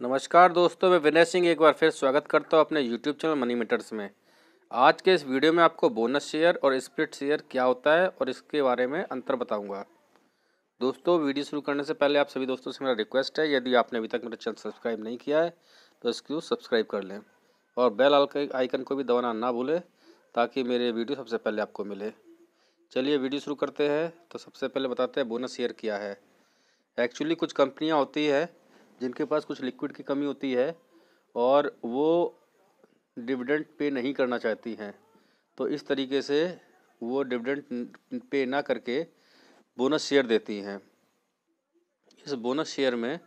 नमस्कार दोस्तों, मैं विनय सिंह एक बार फिर स्वागत करता हूँ अपने यूट्यूब चैनल मनी मीटर्स में। आज के इस वीडियो में आपको बोनस शेयर और स्प्लिट शेयर क्या होता है और इसके बारे में अंतर बताऊँगा। दोस्तों, वीडियो शुरू करने से पहले आप सभी दोस्तों से मेरा रिक्वेस्ट है, यदि आपने अभी तक मेरा चैनल सब्सक्राइब नहीं किया है तो इसको सब्सक्राइब कर लें और बेल आइकन को भी दबाना ना भूलें ताकि मेरे वीडियो सबसे पहले आपको मिले। चलिए वीडियो शुरू करते हैं। तो सबसे पहले बताते हैं बोनस शेयर क्या है। एक्चुअली कुछ कंपनियाँ होती है जिनके पास कुछ लिक्विड की कमी होती है और वो डिविडेंड पे नहीं करना चाहती हैं तो इस तरीके से वो डिविडेंड पे ना करके बोनस शेयर देती हैं। इस बोनस शेयर में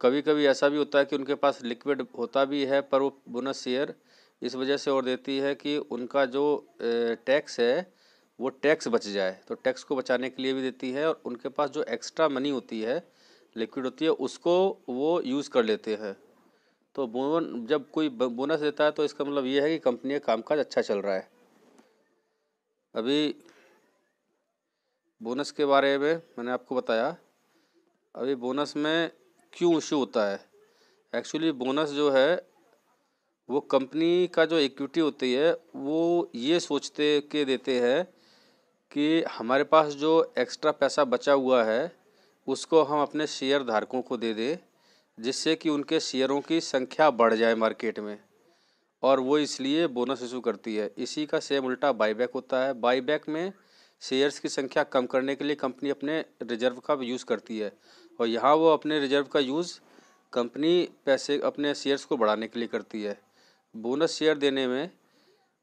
कभी कभी ऐसा भी होता है कि उनके पास लिक्विड होता भी है, पर वो बोनस शेयर इस वजह से और देती है कि उनका जो टैक्स है, वो टैक्स बच जाए। तो टैक्स को बचाने के लिए भी देती है और उनके पास जो एक्स्ट्रा मनी होती है लिक्विड होती है, उसको वो यूज़ कर लेते हैं। तो बोन जब कोई बोनस देता है तो इसका मतलब ये है कि कंपनी का कामकाज अच्छा चल रहा है। अभी बोनस के बारे में मैंने आपको बताया। अभी बोनस में क्यों इशू होता है? एक्चुअली बोनस जो है, वो कंपनी का जो इक्विटी होती है, वो ये सोचते के देते हैं कि हमारे पास जो एक्स्ट्रा पैसा बचा हुआ है उसको हम अपने शेयर धारकों को दे दें, जिससे कि उनके शेयरों की संख्या बढ़ जाए मार्केट में। और वो इसलिए बोनस इशू करती है। इसी का सेम उल्टा बाईबैक होता है। बाईबैक में शेयर्स की संख्या कम करने के लिए कंपनी अपने रिज़र्व का यूज़ करती है। और यहाँ वो अपने रिज़र्व का यूज़ कंपनी पैसे, अपने शेयर्स को बढ़ाने के लिए करती है। बोनस शेयर देने में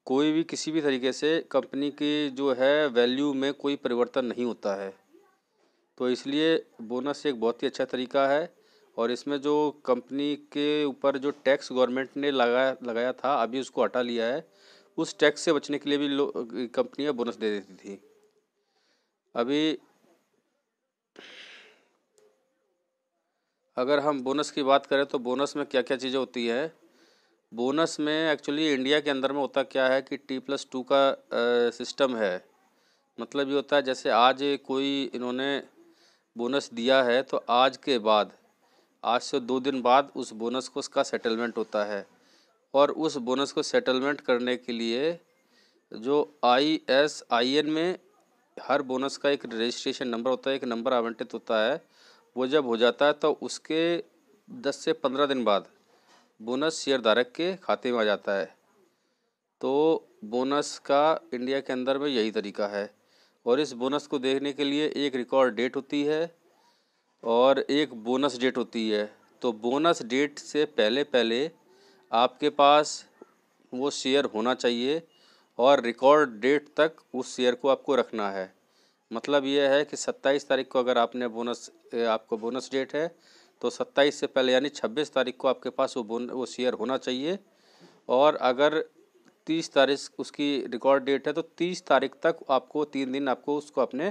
कोई भी किसी भी तरीके से कंपनी की जो है वैल्यू में कोई परिवर्तन नहीं होता है। तो इसलिए बोनस एक बहुत ही अच्छा तरीका है और इसमें जो कंपनी के ऊपर जो टैक्स गवर्नमेंट ने लगाया लगाया था, अभी उसको हटा लिया है, उस टैक्स से बचने के लिए भी कंपनियाँ बोनस दे देती थी। अभी अगर हम बोनस की बात करें तो बोनस में क्या क्या चीज़ें होती है? बोनस में एक्चुअली इंडिया के अंदर में होता क्या है कि टी प्लस टू का सिस्टम है। मतलब ये होता है जैसे आज कोई इन्होंने बोनस दिया है तो आज के बाद, आज से दो दिन बाद उस बोनस को उसका सेटलमेंट होता है। और उस बोनस को सेटलमेंट करने के लिए जो आई एस आई एन में हर बोनस का एक रजिस्ट्रेशन नंबर होता है, एक नंबर आवंटित होता है, वो जब हो जाता है तो उसके दस से पंद्रह दिन बाद बोनस शेयर धारक के खाते में आ जाता है। तो बोनस का इंडिया के अंदर में यही तरीका है। और इस बोनस को देखने के लिए एक रिकॉर्ड डेट होती है और एक बोनस डेट होती है। तो बोनस डेट से पहले पहले आपके पास वो शेयर होना चाहिए और रिकॉर्ड डेट तक उस शेयर को आपको रखना है। मतलब यह है कि 27 तारीख को अगर आपने बोनस, आपको बोनस डेट है तो 27 से पहले यानी 26 तारीख को आपके पास वो बोन, वो शेयर होना चाहिए। और अगर तीस तारीख उसकी रिकॉर्ड डेट है तो तीस तारीख तक आपको तीन दिन आपको उसको अपने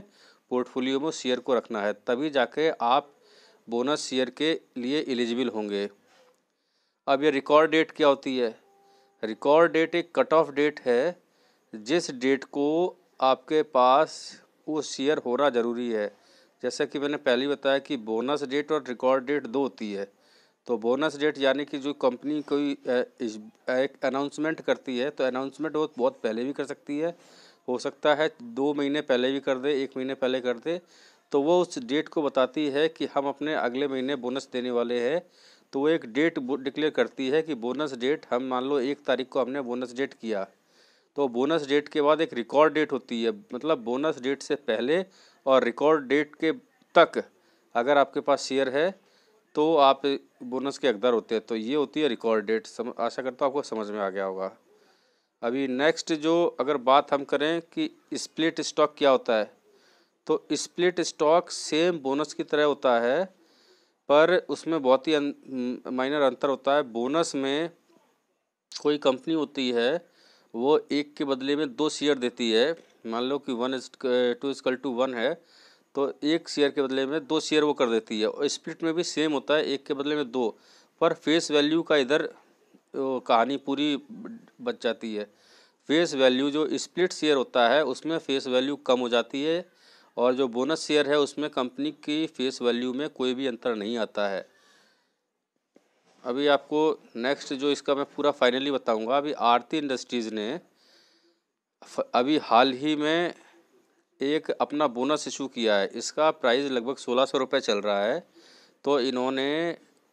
पोर्टफोलियो में शेयर को रखना है, तभी जाके आप बोनस शेयर के लिए एलिजिबल होंगे। अब ये रिकॉर्ड डेट क्या होती है? रिकॉर्ड डेट एक कट ऑफ़ डेट है, जिस डेट को आपके पास वो शेयर होना ज़रूरी है। जैसा कि मैंने पहले बताया कि बोनस डेट और रिकॉर्ड डेट दो होती है। तो बोनस डेट यानी कि जो कंपनी कोई एक अनाउंसमेंट करती है तो अनाउंसमेंट वो बहुत पहले भी कर सकती है। हो सकता है दो महीने पहले भी कर दे, एक महीने पहले कर दे। तो वो उस डेट को बताती है कि हम अपने अगले महीने बोनस देने वाले हैं। तो वो एक डेट डिक्लेयर करती है कि बोनस डेट हम मान लो एक तारीख को हमने बोनस डेट किया। तो बोनस डेट के बाद एक रिकॉर्ड डेट होती है। मतलब बोनस डेट से पहले और रिकॉर्ड डेट के तक अगर आपके पास शेयर है तो आप बोनस के हकदार होते हैं तो ये होती है रिकॉर्ड डेट सम, आशा करता हूँ आपको समझ में आ गया होगा। अभी नेक्स्ट जो अगर बात हम करें कि स्प्लिट स्टॉक क्या होता है तो स्प्लिट स्टॉक सेम बोनस की तरह होता है, पर उसमें बहुत ही माइनर अंतर होता है। बोनस में कोई कंपनी होती है, वो एक के बदले में दो शेयर देती है। मान लो कि one is to is equal to one है तो एक शेयर के बदले में दो शेयर वो कर देती है और स्प्लिट में भी सेम होता है, एक के बदले में दो। पर फेस वैल्यू का इधर कहानी पूरी बच जाती है। फेस वैल्यू जो स्प्लिट शेयर होता है, उसमें फेस वैल्यू कम हो जाती है और जो बोनस शेयर है, उसमें कंपनी की फेस वैल्यू में कोई भी अंतर नहीं आता है। अभी आपको नेक्स्ट जो इसका मैं पूरा फाइनली बताऊँगा। अभी आरती इंडस्ट्रीज़ ने, अभी हाल ही में एक अपना बोनस इशू किया है। इसका प्राइस लगभग सोलह सौ रुपये चल रहा है। तो इन्होंने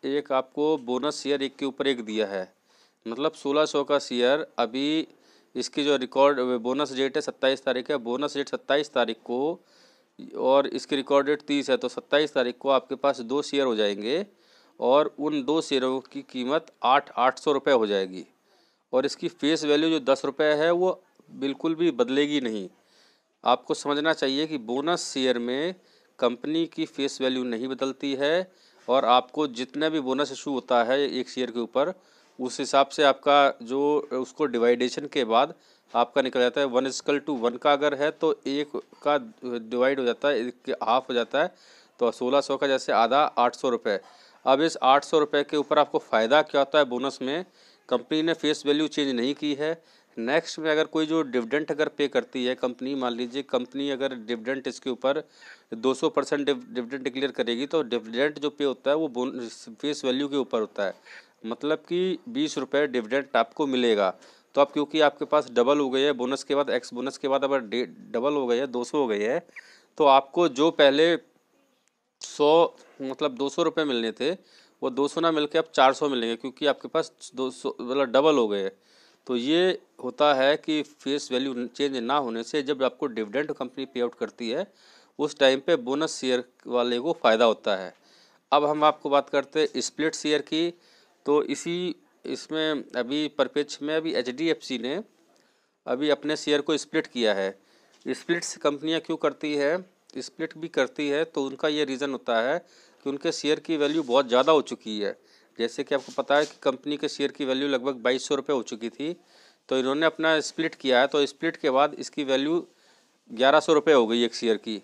एक आपको बोनस शेयर एक के ऊपर एक दिया है। मतलब सोलह सौ का शेयर अभी इसकी जो रिकॉर्ड बोनस डेट है सत्ताईस तारीख है। बोनस डेट सत्ताईस तारीख को और इसकी रिकॉर्ड डेट तीस है। तो सत्ताईस तारीख को आपके पास दो शेयर हो जाएँगे और उन दो शेयरों की कीमत आठ आठ सौ रुपये हो जाएगी। और इसकी फेस वैल्यू जो दस रुपये है वो बिल्कुल भी बदलेगी नहीं। आपको समझना चाहिए कि बोनस शेयर में कंपनी की फेस वैल्यू नहीं बदलती है और आपको जितना भी बोनस इशू होता है एक शेयर के ऊपर, उस हिसाब से आपका जो उसको डिवाइडेशन के बाद आपका निकल जाता है। वन इजकल टू वन का अगर है तो एक का डिवाइड हो जाता है, एक हाफ़ हो जाता है तो सोलह सौ का जैसे आधा आठ सौ रुपये अब इस आठ सौ रुपये के ऊपर आपको फ़ायदा क्या होता है बोनस में? कंपनी ने फेस वैल्यू चेंज नहीं की है नेक्स्ट में अगर कोई जो डिविडेंट अगर पे करती है कंपनी मान लीजिए कंपनी अगर डिविडेंट इसके ऊपर 200 परसेंट डिविडेंट डिक्लेयर करेगी तो डिविडेंट जो पे होता है वो फेस वैल्यू के ऊपर होता है। मतलब कि बीस रुपये डिविडेंट आपको मिलेगा। तो अब क्योंकि आपके पास डबल हो गई है बोनस के बाद एक्स बोनस के बाद अगर डबल हो गई है, दो सौ हो गई है तो आपको जो पहले सौ मतलब दो सौ रुपये मिलने थे, वो दो सौ ना मिल के अब चार सौ मिलेंगे, क्योंकि आपके पास दो सौ मतलब डबल हो गए तो ये होता है कि फेस वैल्यू चेंज ना होने से जब आपको डिविडेंड कंपनी पे आउट करती है, उस टाइम पे बोनस शेयर वाले को फ़ायदा होता है। अब हम आपको बात करते हैं स्प्लिट शेयर की। तो इसी, इसमें अभी परिपेक्ष में अभी HDFC ने अभी अपने शेयर को स्प्लिट किया है। स्प्लिट्स कंपनियाँ क्यों करती है? स्प्लिट भी करती है तो उनका ये रीज़न होता है कि उनके शेयर की वैल्यू बहुत ज़्यादा हो चुकी है। जैसे कि आपको पता है कि कंपनी के शेयर की वैल्यू लगभग बाईस सौ रुपये हो चुकी थी तो इन्होंने अपना स्प्लिट किया है तो स्प्लिट के बाद इसकी वैल्यू ग्यारह सौ रुपये हो गई एक शेयर की।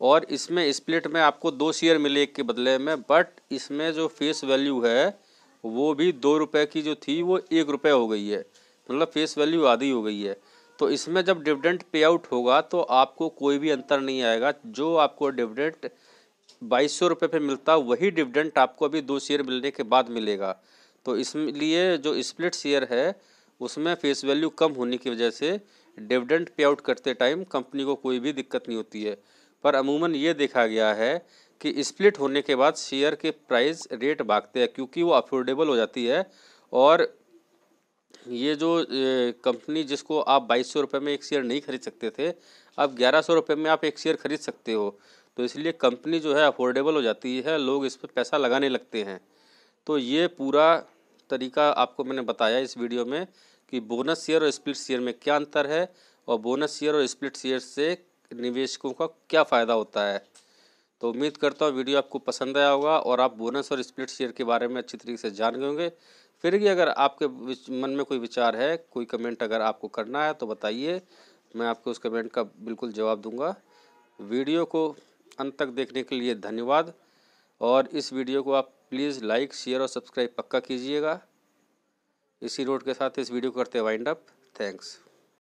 और इसमें स्प्लिट में आपको दो शेयर मिले एक के बदले में, बट इसमें जो फेस वैल्यू है, वो भी दो रुपये की जो थी, वो एक रुपये हो गई है। मतलब फेस वैल्यू आधी हो गई है। तो इसमें जब डिविडेंट पे आउट होगा तो आपको कोई भी अंतर नहीं आएगा। जो आपको डिविडेंट बाईस सौ रुपये पे मिलता, वही डिविडेंट आपको अभी दो शेयर मिलने के बाद मिलेगा। तो इसलिए जो स्प्लिट शेयर है, उसमें फेस वैल्यू कम होने की वजह से डिविडेंट पे आउट करते टाइम कंपनी को कोई भी दिक्कत नहीं होती है। पर अमूमन ये देखा गया है कि स्प्लिट होने के बाद शेयर के प्राइस रेट भागते हैं, क्योंकि वो अफोर्डेबल हो जाती है। और ये जो कंपनी जिसको आप बाईस सौ रुपये में एक शेयर नहीं खरीद सकते थे, अब ग्यारह सौ रुपये में आप एक शेयर खरीद सकते हो। तो इसलिए कंपनी जो है अफोर्डेबल हो जाती है, लोग इस पर पैसा लगाने लगते हैं। तो ये पूरा तरीका आपको मैंने बताया इस वीडियो में कि बोनस शेयर और स्प्लिट शेयर में क्या अंतर है और बोनस शेयर और स्प्लिट शेयर से निवेशकों का क्या फ़ायदा होता है। तो उम्मीद करता हूँ वीडियो आपको पसंद आया होगा और आप बोनस और स्प्लिट शेयर के बारे में अच्छी तरीके से जान गए होंगे। फिर भी अगर आपके मन में कोई विचार है, कोई कमेंट अगर आपको करना है तो बताइए, मैं आपको उस कमेंट का बिल्कुल जवाब दूँगा। वीडियो को अंत तक देखने के लिए धन्यवाद। और इस वीडियो को आप प्लीज़ लाइक, शेयर और सब्सक्राइब पक्का कीजिएगा। इसी रोड के साथ इस वीडियो करते वाइंड अप थैंक्स